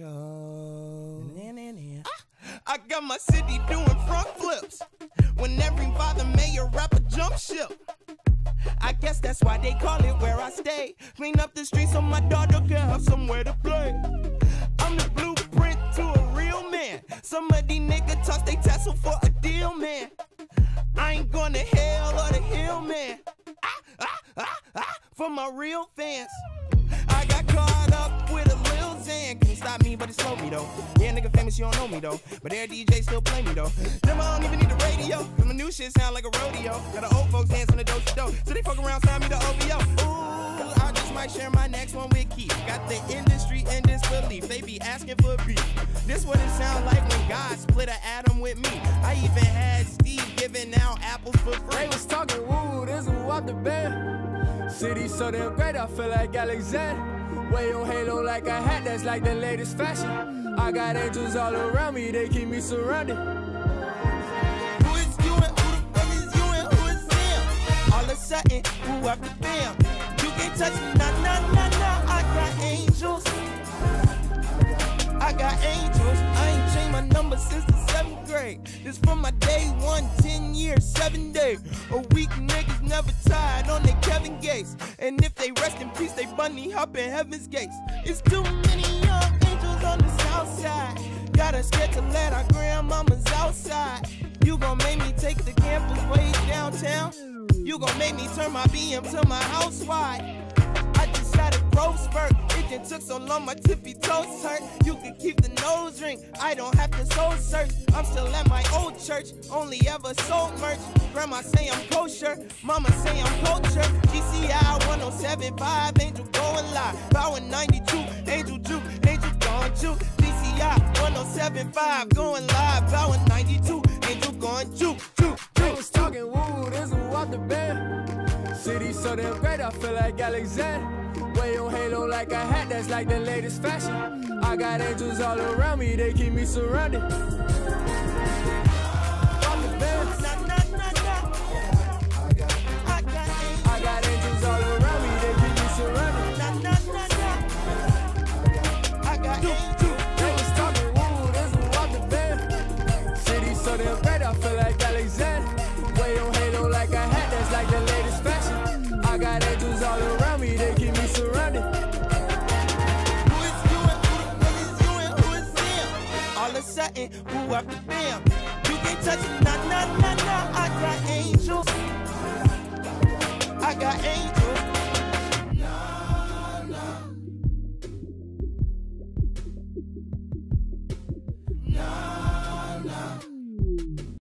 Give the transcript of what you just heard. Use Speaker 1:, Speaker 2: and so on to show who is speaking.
Speaker 1: angel.
Speaker 2: I got my city doing front flips. When every father mayor rapper jump ship. I guess that's why they call it where I stay. Clean up the streets so my daughter can have somewhere to play. I'm the blueprint to a real man. Some of these niggas toss they tassel for a deal, man. I ain't going to hell or the hill, man. Ah, ah, ah, ah, for my real fans. Though. Yeah, nigga famous, you don't know me though. But their DJ still play me though. Them I don't even need the radio. Cause my new shit sound like a rodeo. Got the old folks dancing the dope dope. So they fuck around, sign me the OVO. Ooh, I just might share my next one with Keith. Got the industry in disbelief. They be asking for beef. This what it sound like when God split an atom with me. I even had Steve giving out apples for free.
Speaker 3: They was talking woo, this was what the band. City so damn great, I feel like Alexander. Way on halo like a hat, that's like the latest fashion. I got angels all around me, they keep me surrounded.
Speaker 2: Who is you and who the fuck is you and who is them? All of a sudden, who after them? You can't touch me, nah, nah, nah, nah. I got angels. I got angels. I ain't changed my number since the seventh grade. This from my day one, 10 years, seven days. A week niggas never tired rest in peace, they bunny hop in heaven's gates. It's too many young angels on the south side. Got us scared to let our grandmamas outside. You gon' make me take the campus way downtown. You gon' make me turn my BM to my house wide. I just had a growth. It just took so long, my tippy toes hurt. You can keep the nose ring. I don't have to soul search. I'm still at my old church. Only ever sold merch. Grandma say I'm kosher. Mama say I'm culture. GCI 1075. Angel going live. Power 92. Angel Juke. Angel gone juke. GCI 1075. Going live. Power 92. Angel juke. Juke.
Speaker 3: They was talking woo, this was what the band. City so damn great, I feel like Alexander. Way on halo like a hat, that's like the latest fashion. I got angels all around me, they keep me surrounded. That's like the latest fashion. I got angels all around me, they keep me surrounded.
Speaker 2: Who is you who who who can't touch nah, nah, nah, nah. I got angels. I got angels.